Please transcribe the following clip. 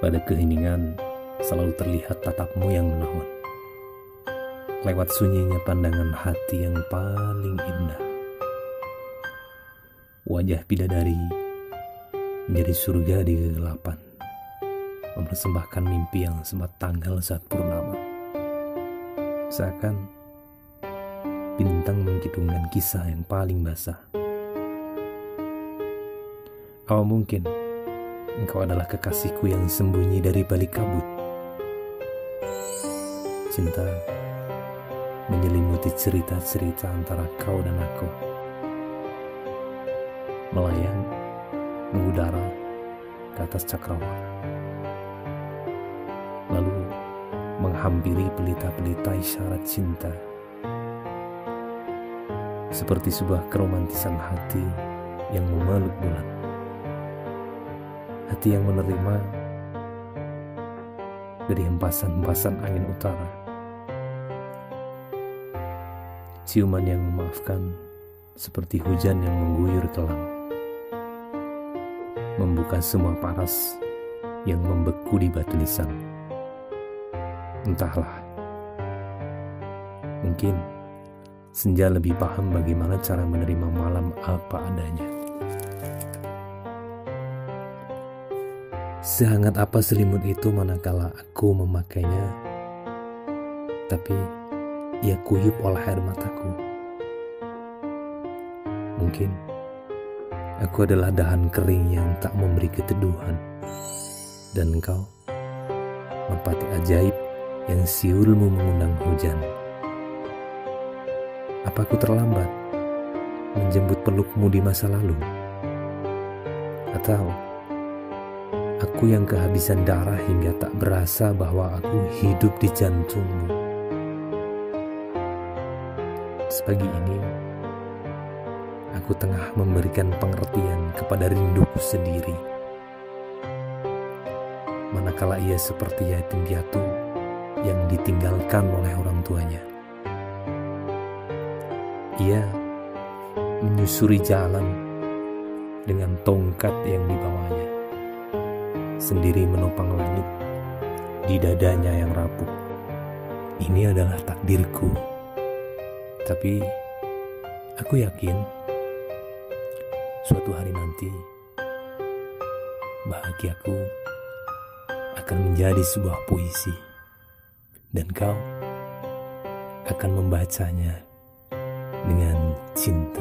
Pada keheningan selalu terlihat tatapmu yang menawan. Lewat sunyinya pandangan hati yang paling indah. Wajah bidadari menjadi surga di kegelapan. Mempersembahkan mimpi yang sempat tanggal saat purnama. Seakan bintang mengkidungkan kisah yang paling basah. Apa mungkin Engkau adalah kekasihku yang sembunyi dari balik kabut. Cinta menyelimuti cerita-cerita antara kau dan aku. Melayang, mengudara ke atas cakrawala. Lalu menghampiri pelita-pelita isyarat cinta. Seperti sebuah keromantisan hati yang memeluk bulan hati yang menerima dari hempasan-hempasan angin utara. Ciuman yang memaafkan seperti hujan yang mengguyur kelam. Membuka semua paras yang membeku di batu lisan. Entahlah. Mungkin senja lebih paham bagaimana cara menerima malam apa adanya. Sehangat apa selimut itu manakala aku memakainya, tapi ia kuyup oleh air mataku. Mungkin aku adalah dahan kering yang tak memberi keteduhan, dan engkau merpati ajaib yang siulmu mengundang hujan. Apa aku terlambat menjemput pelukmu di masa lalu? Atau Aku yang kehabisan darah hingga tak berasa bahwa aku hidup di jantungmu. Sepagi ini, aku tengah memberikan pengertian kepada rinduku sendiri. Manakala ia seperti yatim piatu yang ditinggalkan oleh orang tuanya. Ia menyusuri jalan dengan tongkat yang dibawanya sendiri menopang langit di dadanya yang rapuh. Ini adalah takdirku. Tapi aku yakin suatu hari nanti bahagiaku akan menjadi sebuah puisi dan kau akan membacanya dengan cinta.